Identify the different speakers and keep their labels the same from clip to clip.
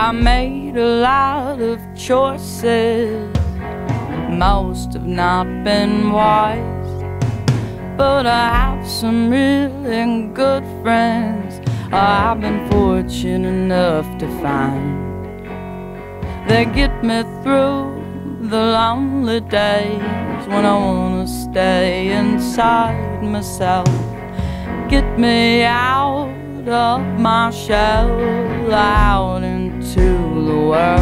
Speaker 1: I made a lot of choices, most have not been wise. But I have some really good friends I've been fortunate enough to find. They get me through the lonely days when I wanna stay inside myself. Get me out of my shell, out the world.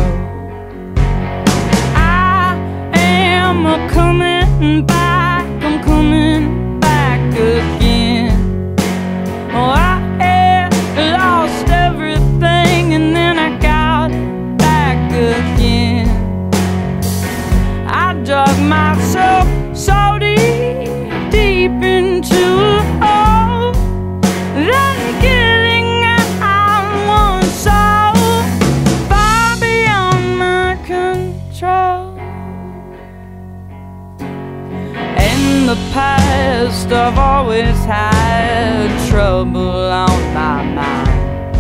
Speaker 1: I am a coming back, I'm coming back again. Oh, I had lost everything and then I got back again. I dug myself so past, I've always had trouble on my mind.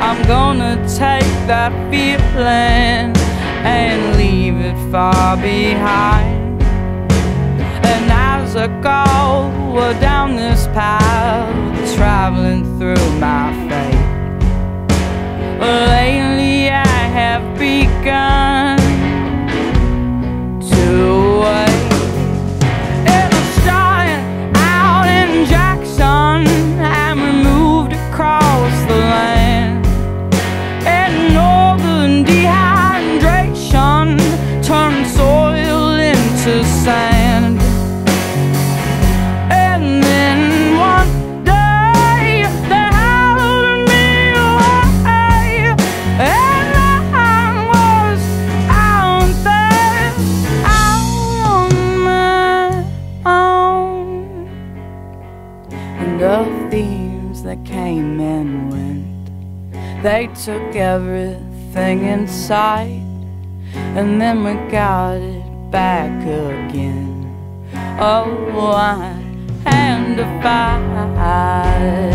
Speaker 1: I'm gonna take that feeling and leave it far behind. And as I go down this path, traveling through my fate, lately I have begun that came and went, they took everything in sight, and then we got it back again. Oh, I had to fight.